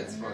it's fun.